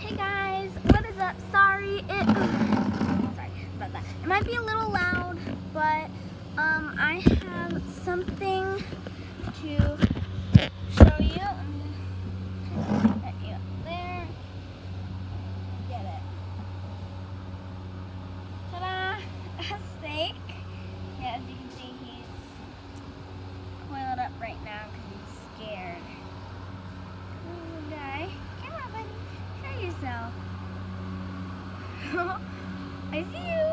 Hey guys, what is up? Sorry, it sorry about that. It might be a little loud, but um, I have something to show you. I'm gonna put you up there. Get it. Ta-da! A steak. Yeah, as you can see, he's coiled up right now because he's scared. Little guy. Come on, buddy. Show yourself. I see you.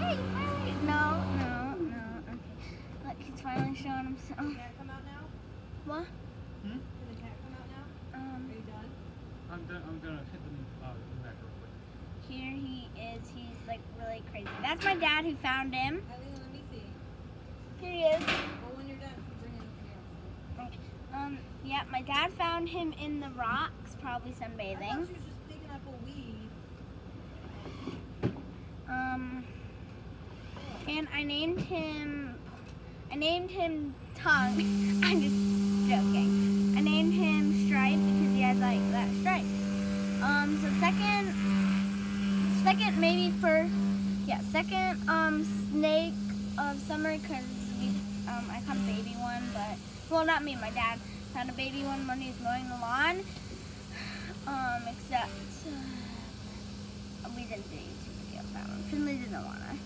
Hey, finally. No, no, no. Okay. Look, he's finally showing himself. Cat come out now? What? Can the cat come out now? Um, Are you done? I'm done. I'm gonna hit them uh, them back real quick. here he is. He's like really crazy. That's my dad who found him. Eileen, let me see. Here he is. Well, when you're done, bring in the else. Um, yeah, my dad found him in the rocks, probably sunbathing. she was just picking up a weed. Um, and I named him, I named him Tongue. I'm just joking. I named him Stripe because he has like that stripe. Um, so second, second maybe first, yeah, second um snake of summer because we, um, I caught a baby one, but well, not me, my dad found a baby one he mowing the lawn. Um, except uh, we didn't do YouTube video of that one. Finley didn't wanna.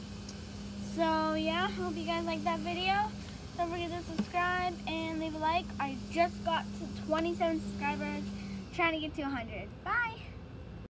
So yeah, hope you guys like that video. Don't forget to subscribe and leave a like. I just got to 27 subscribers, trying to get to 100. Bye.